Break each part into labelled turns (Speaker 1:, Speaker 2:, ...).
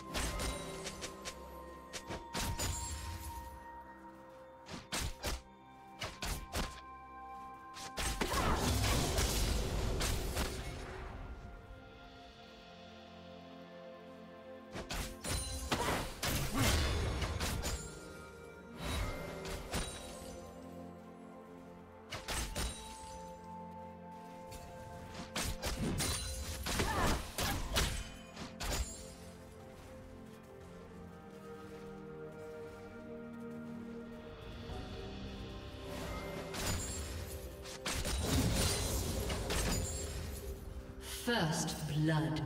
Speaker 1: you First blood.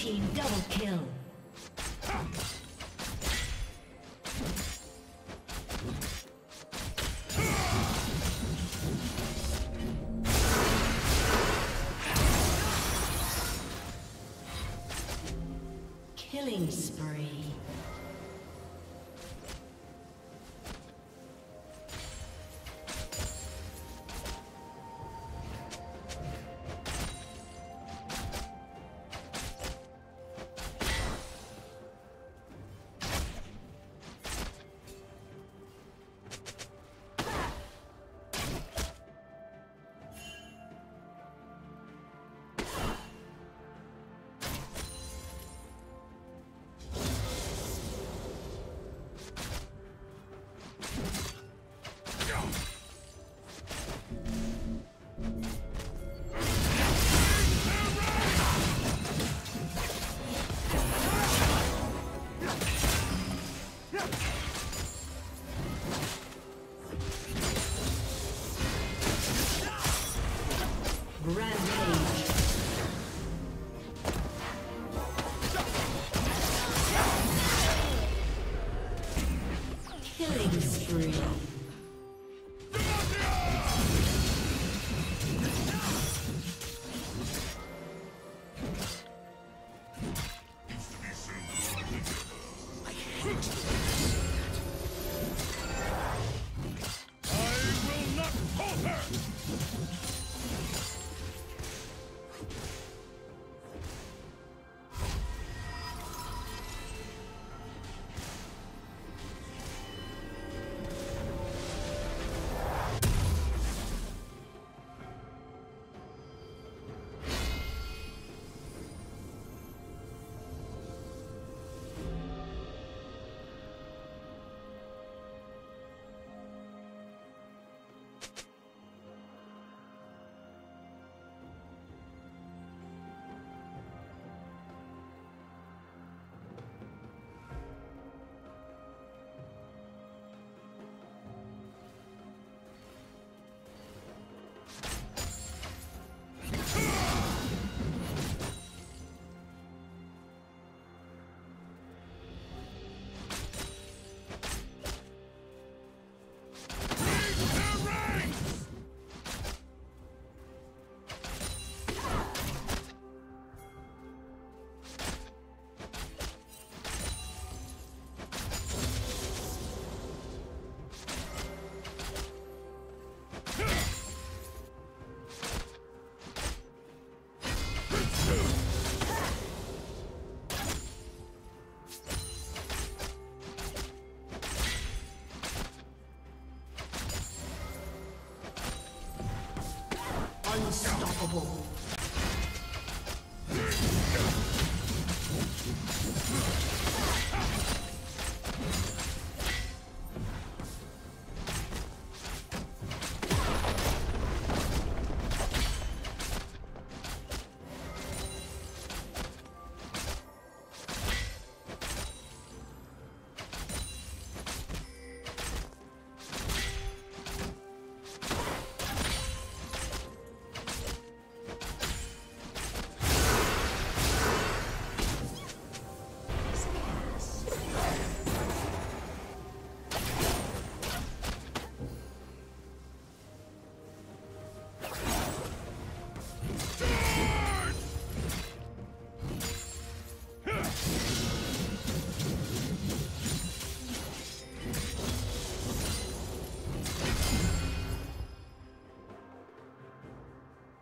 Speaker 2: Team double kill.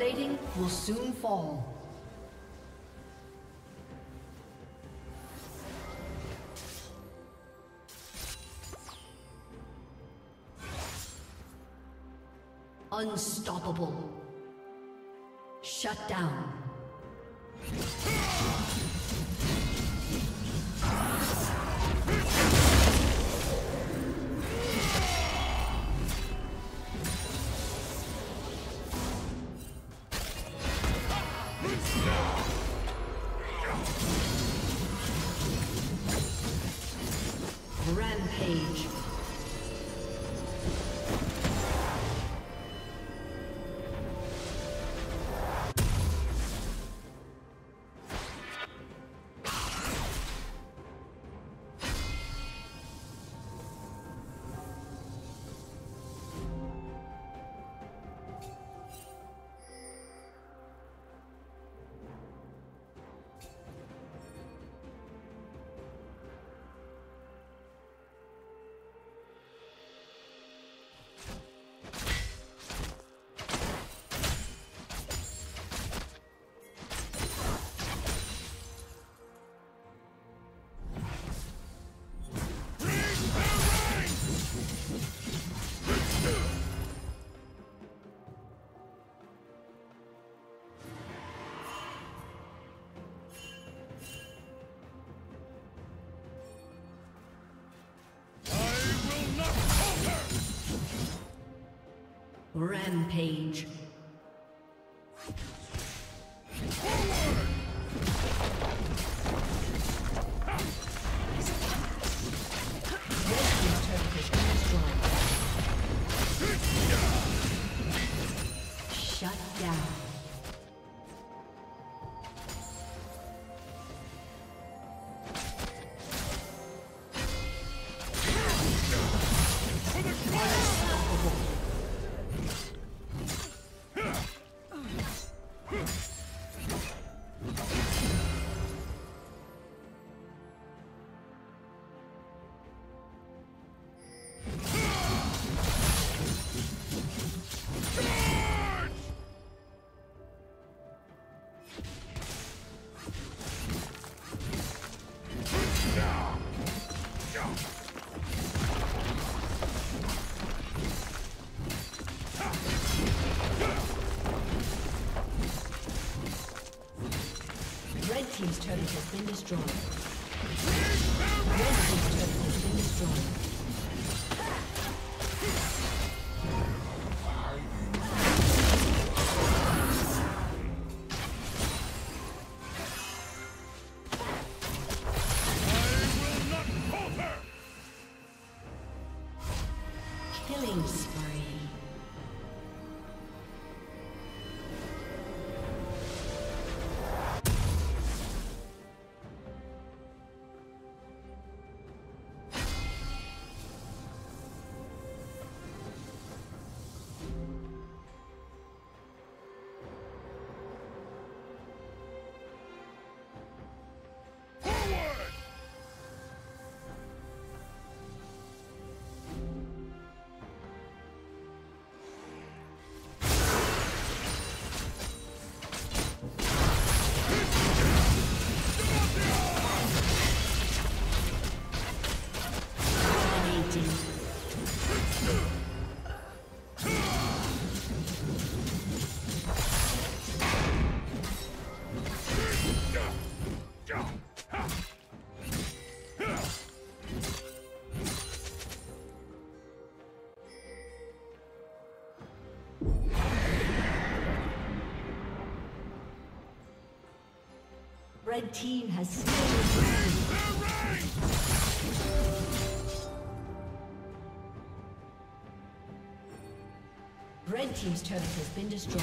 Speaker 1: Plating will soon fall. Unstoppable. Shut down. Rampage. Been destroyed. Red team has slain Red team's turret has been destroyed.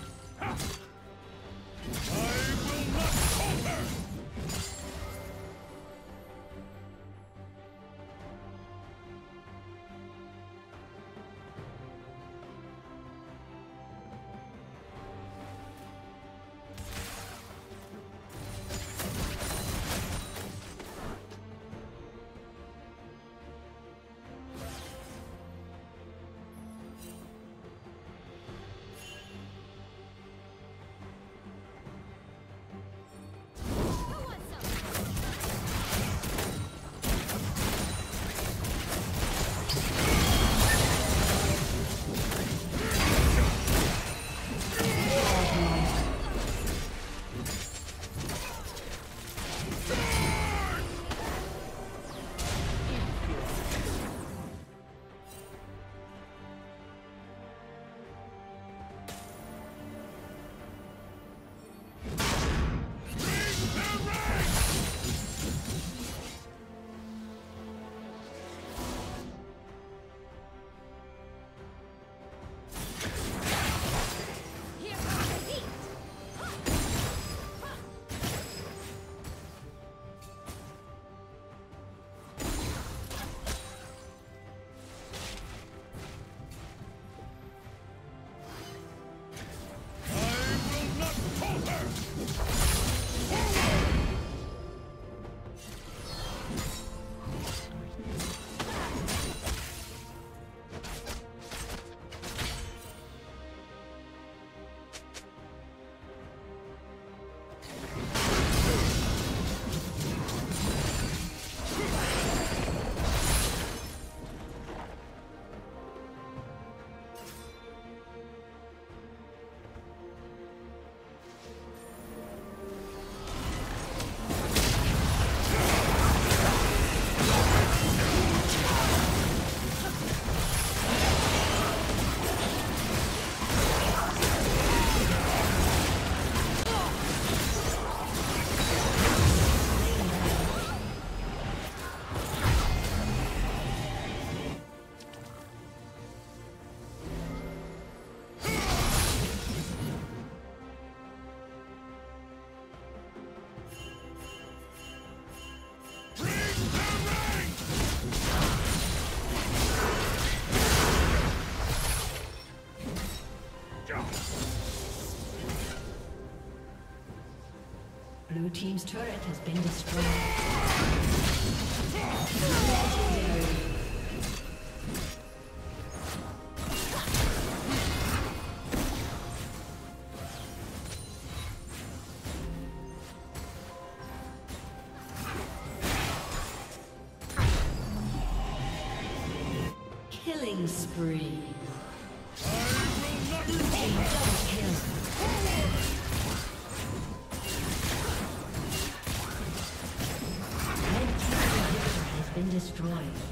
Speaker 1: Team's turret has been destroyed. Killing spree. Double kill. been destroyed. A summoner has disconnected.